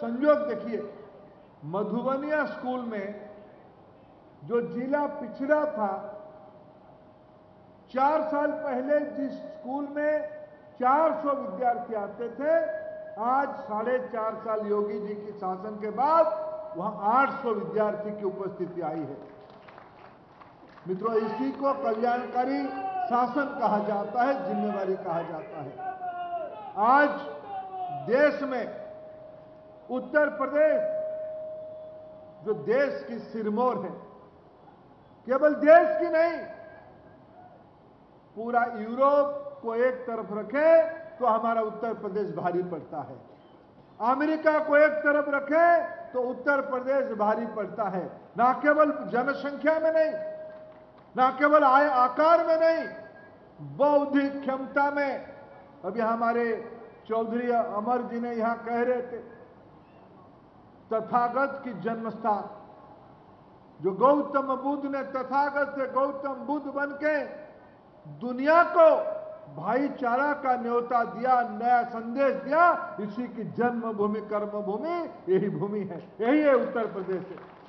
संयोग देखिए, मधुबनिया स्कूल में जो जिला पिछड़ा था, चार साल पहले जिस स्कूल में 400 विद्यार्थी आते थे, आज साढ़े चार साल योगी जी की शासन के बाद वहाँ 800 विद्यार्थी की उपस्थिति आई है। मित्रों, इसी को कल्याणकारी शासन कहा जाता है, जिम्मेवारी कहा जाता है। आज देश में उत्तर प्रदेश, जो देश की सिरमौर है, केवल देश की नहीं, पूरा यूरोप को एक तरफ़ रखे तो हमारा उत्तर प्रदेश भारी पड़ता है। अमेरिका को एक तरफ़ रखे तो उत्तर प्रदेश भारी पड़ता है। ना केवल जनसंख्या में नहीं, ना केवल आय आकार में नहीं, बौद्धिक क्षमता में। अभी हमारे चौधरी अमर जी ने यहाँ कह रहे थे तथागत की जन्मस्थान। जो गौतम बुद्ध ने तथागत से गौतम बुद्ध बन के दुनिया को भाईचारा का न्योता दिया, नया संदेश दिया, इसी की जन्मभूमि, कर्मभूमि यही भूमि है। यही है उत्तर प्रदेश है